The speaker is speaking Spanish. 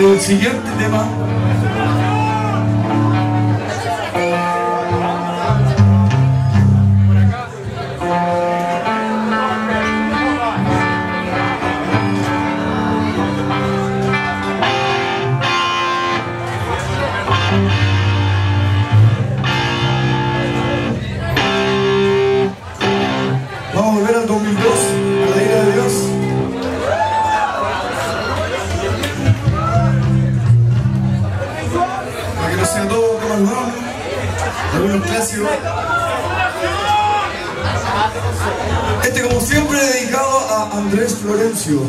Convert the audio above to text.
El siguiente tema Este como siempre dedicado a Andrés Florencio.